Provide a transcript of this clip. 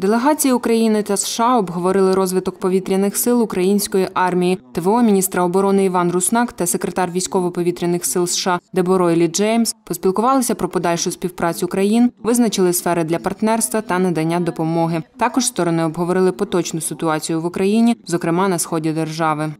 Делегації України та США обговорили розвиток повітряних сил української армії. ТВО міністра оборони Іван Руснак та секретар військово-повітряних сил США Деборо Елі Джеймс поспілкувалися про подальшу співпрацю країн, визначили сфери для партнерства та надання допомоги. Також сторони обговорили поточну ситуацію в Україні, зокрема на сході держави.